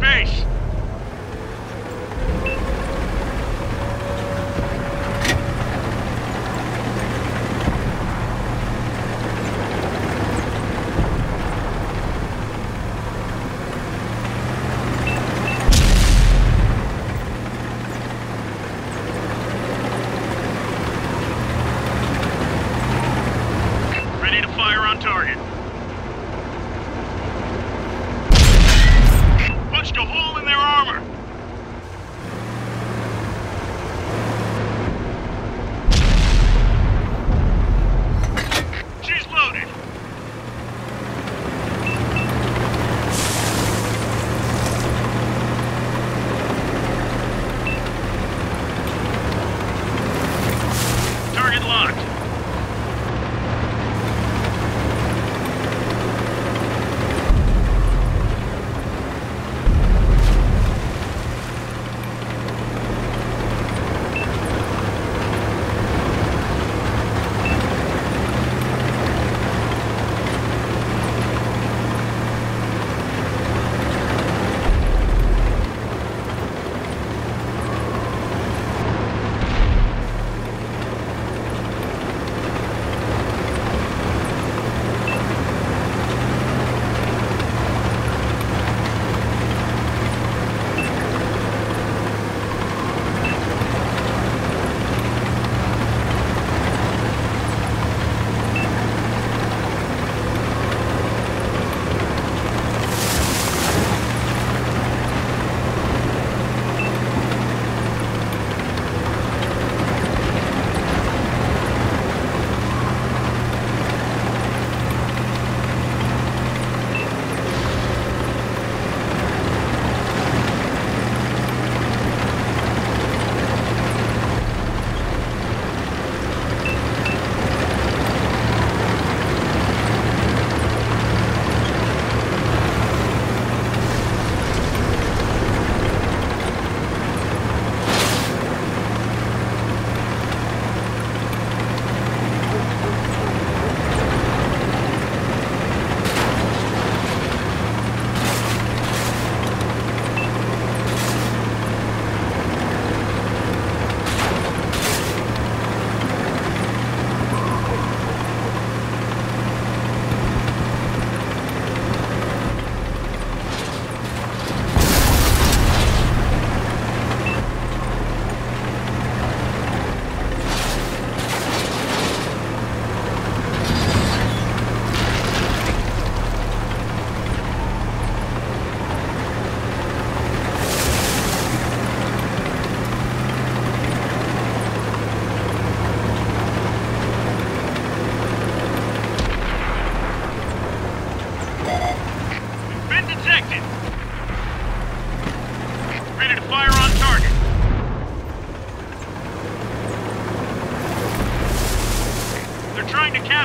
base.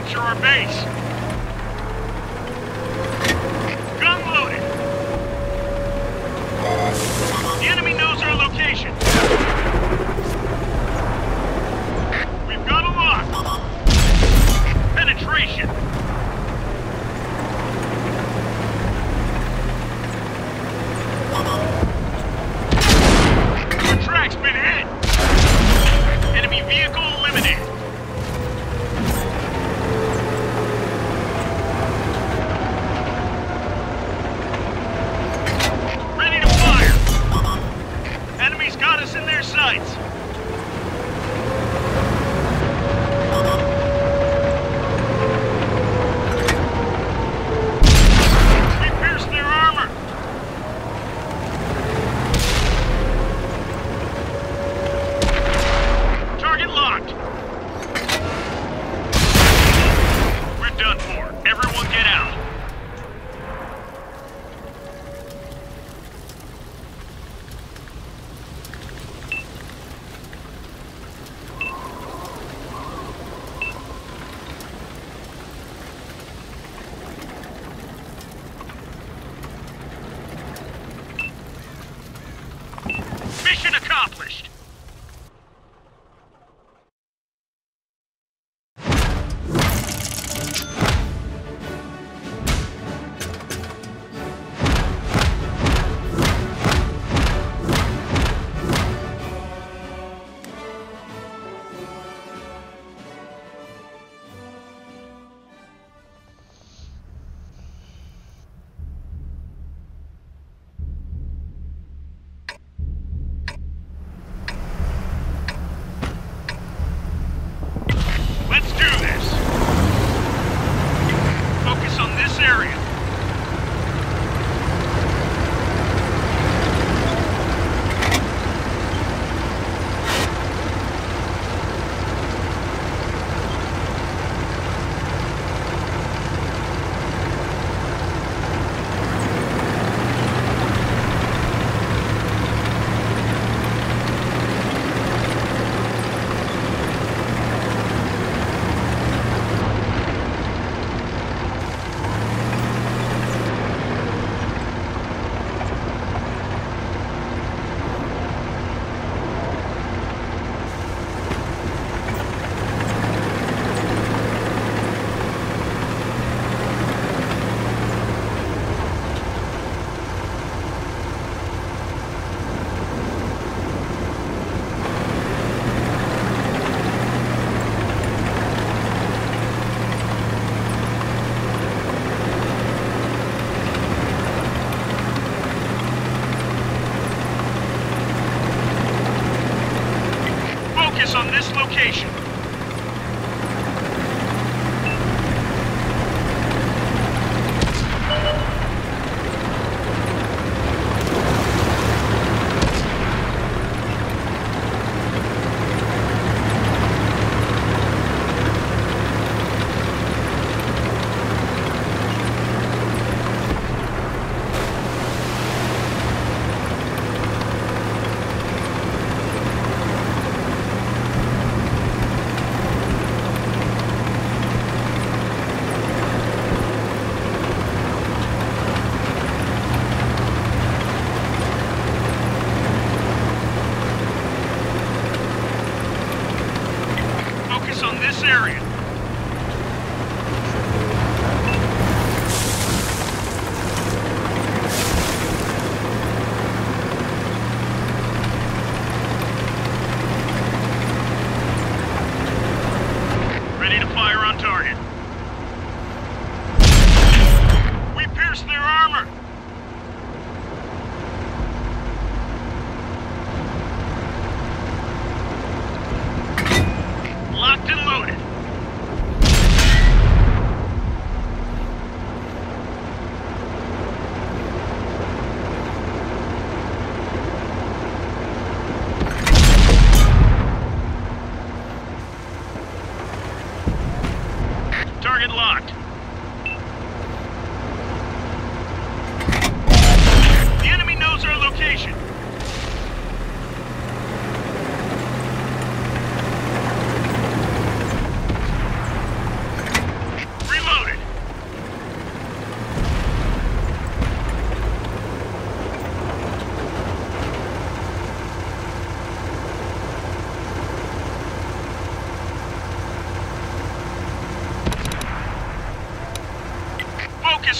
Capture our base.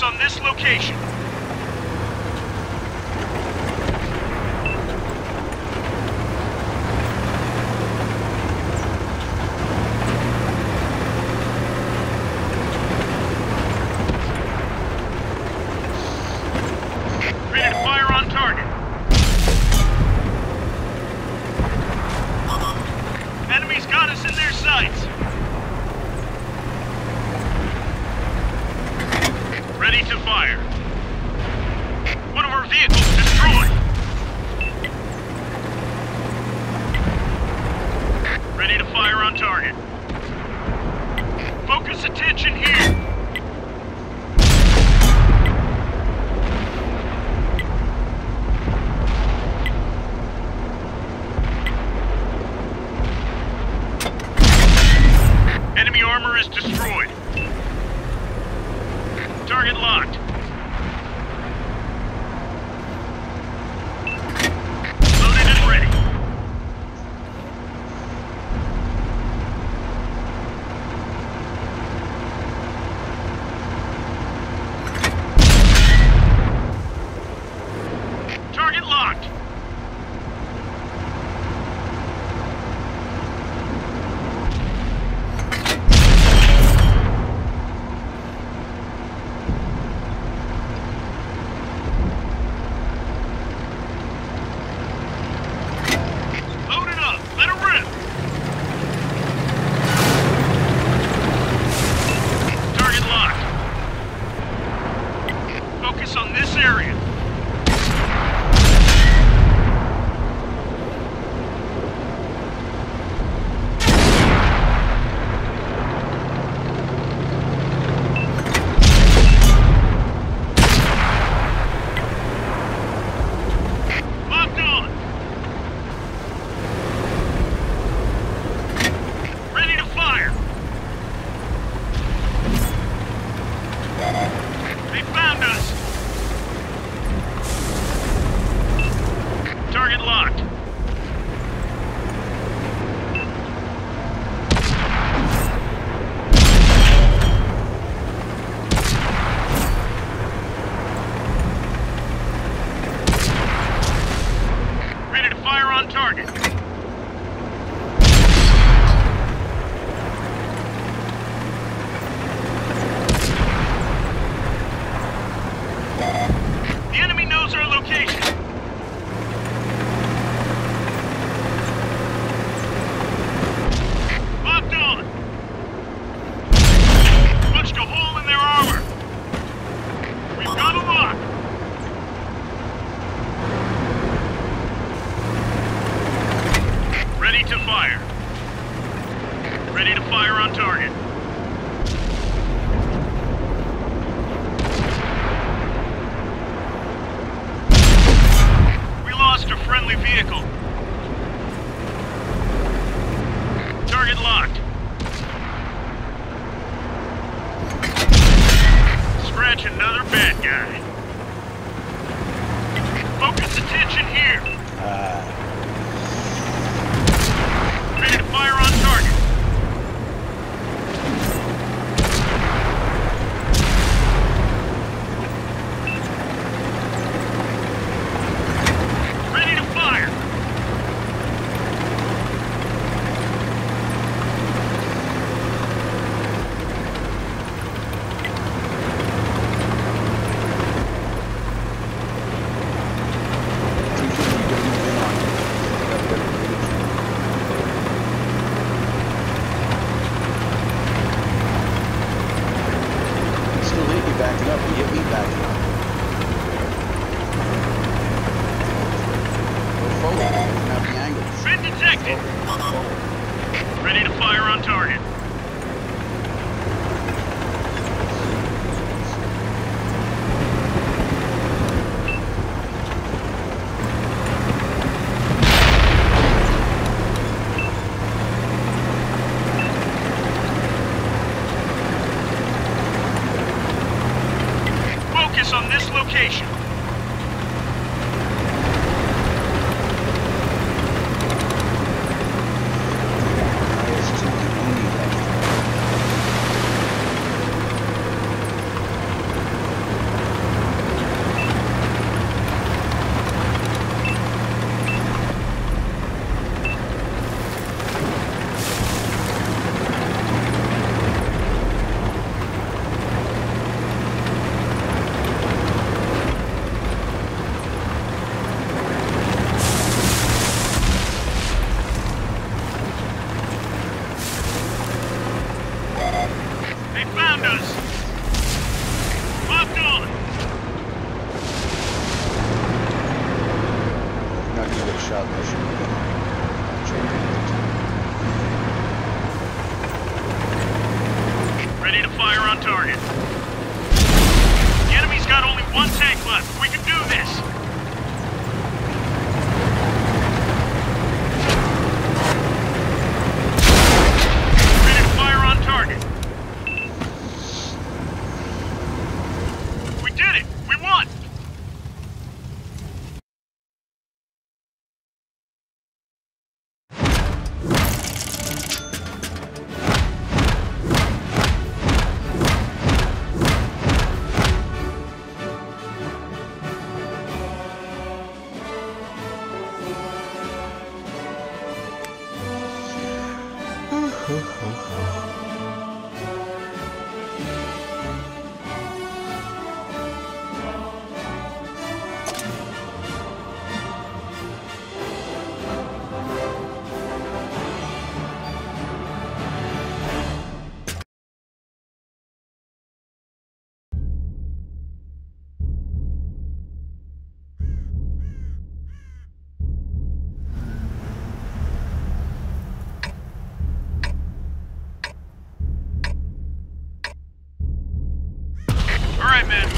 On this location.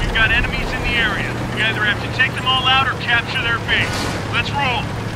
We've got enemies in the area. We either have to take them all out or capture their base. Let's roll.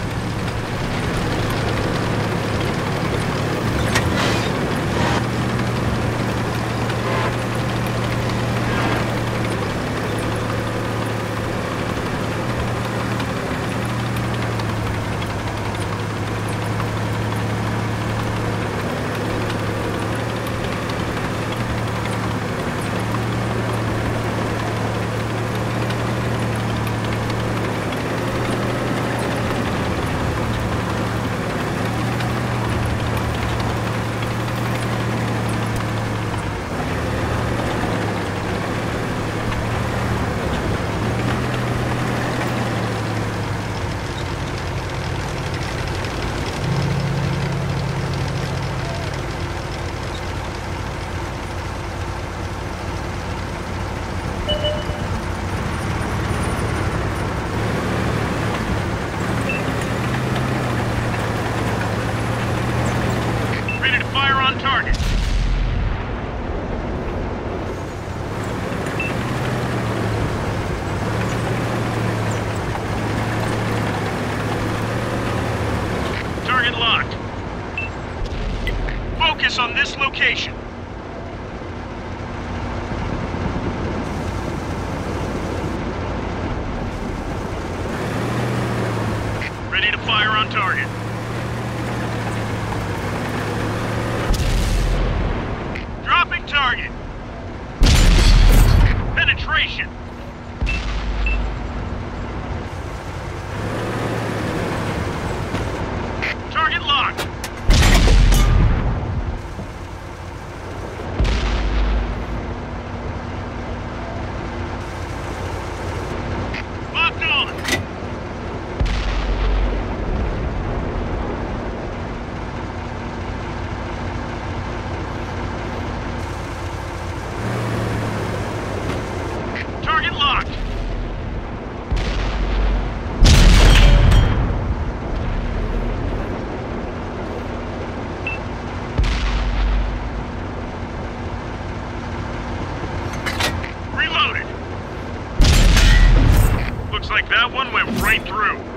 That one went right through.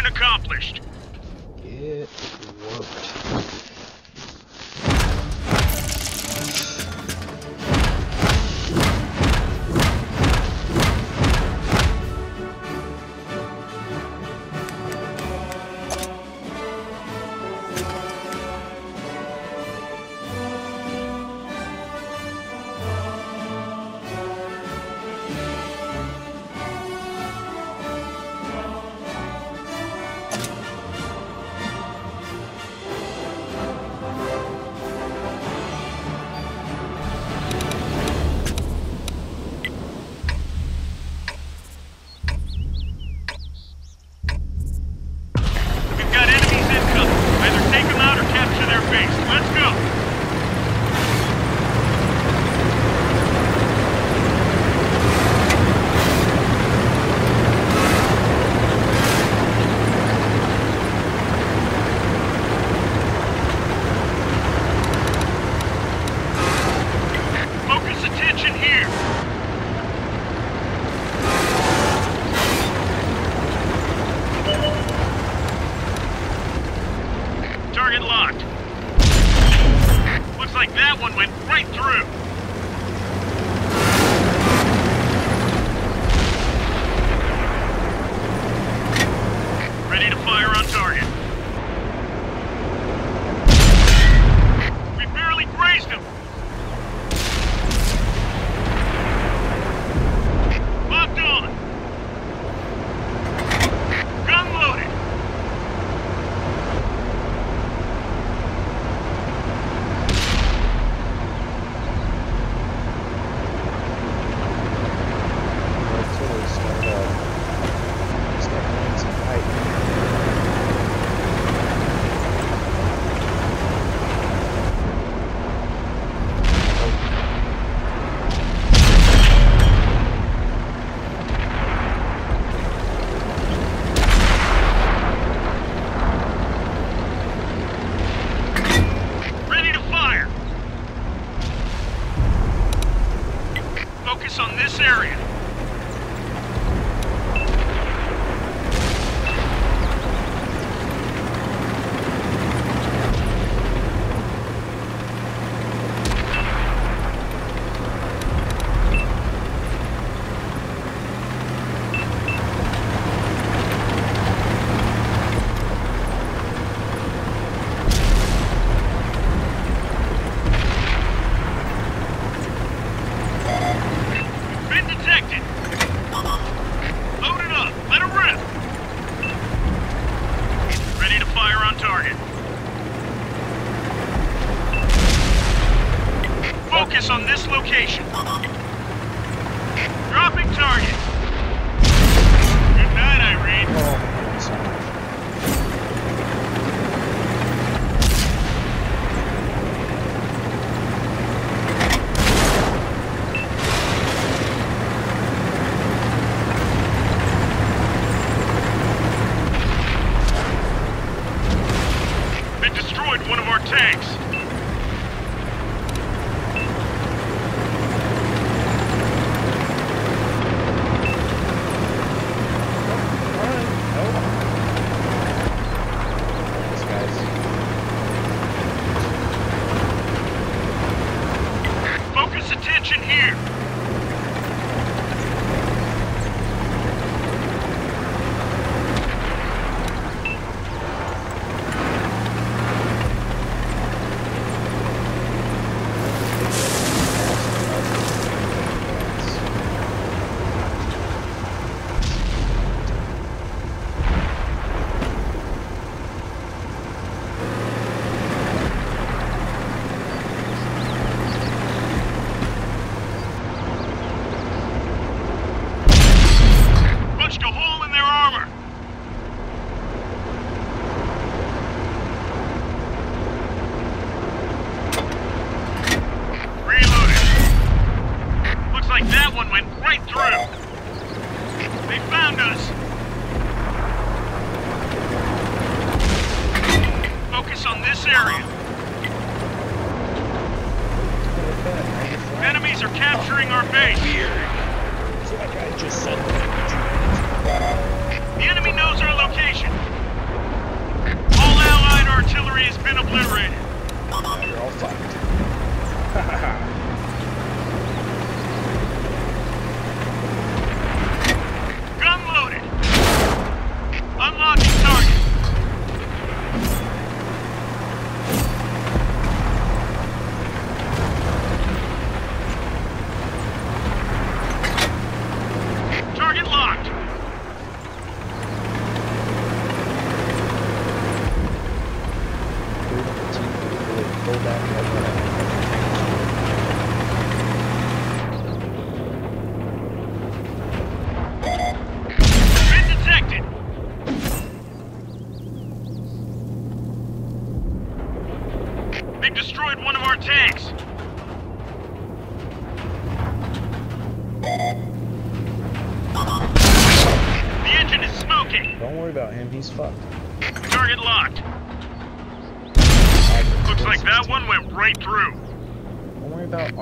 Mission accomplished. It worked.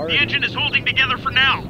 The engine is holding together for now.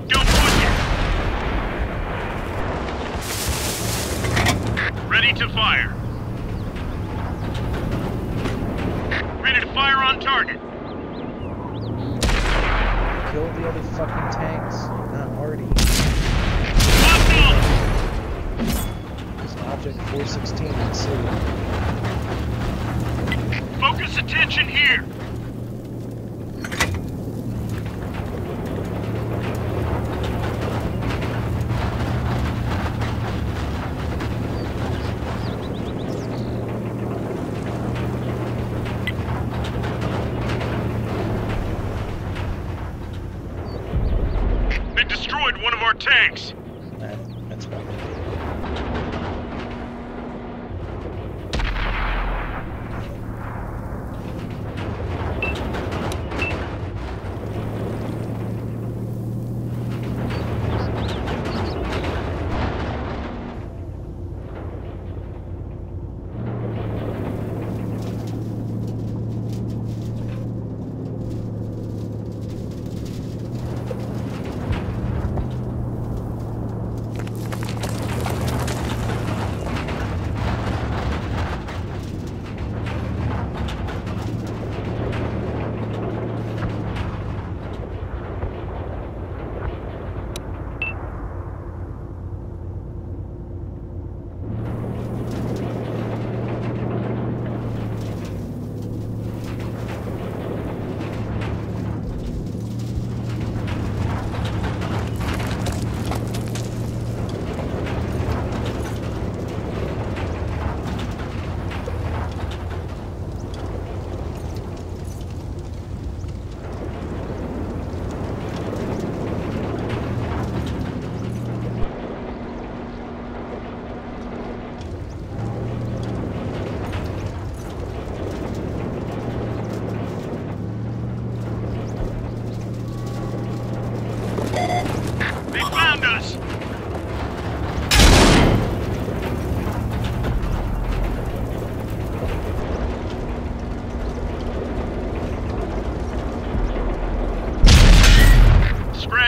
destroyed one of our tanks.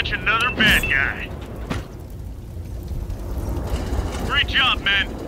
catch another bad guy. Great job, men.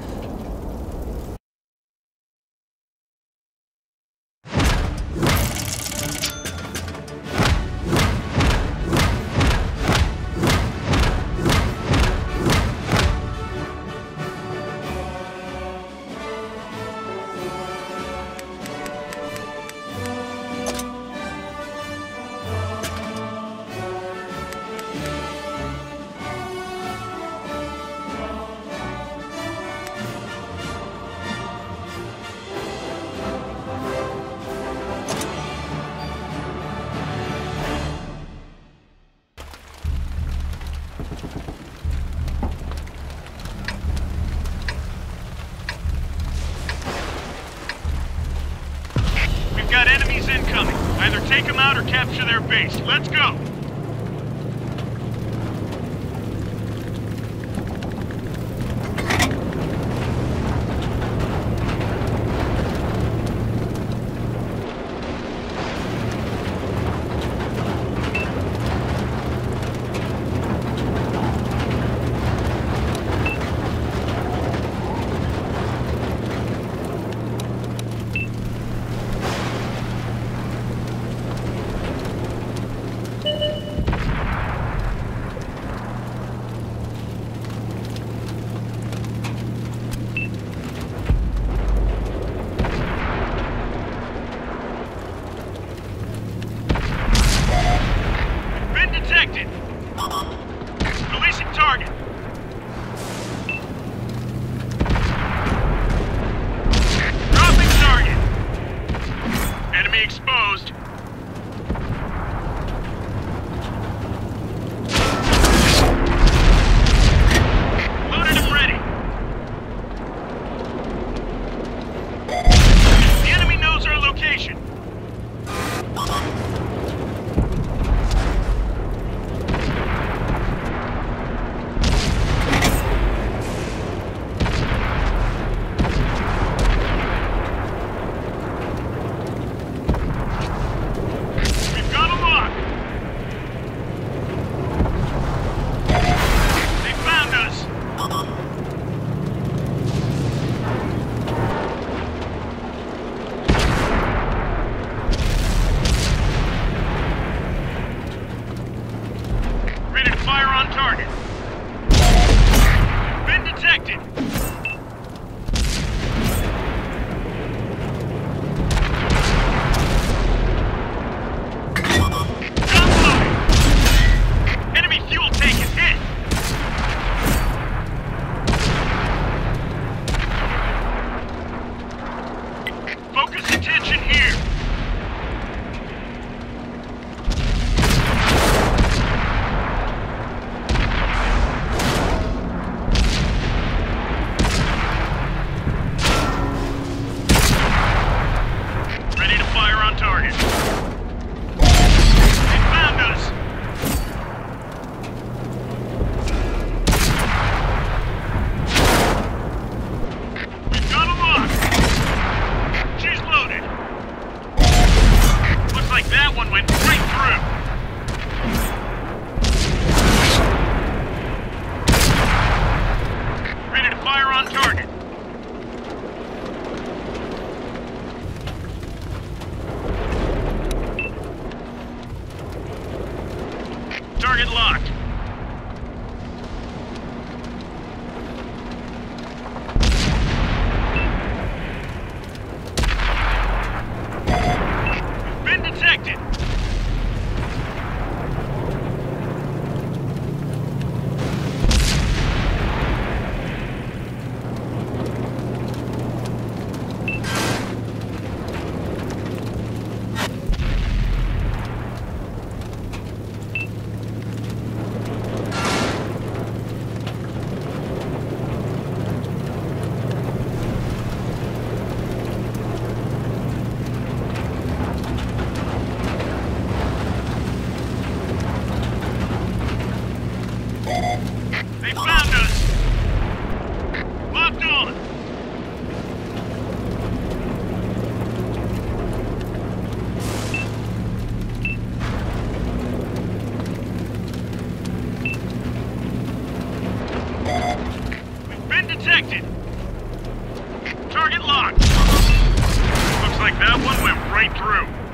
straight through.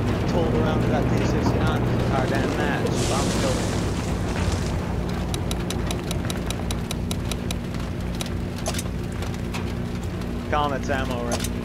fucking tooled around to that T69 car down so I'm going. Comet's ammo right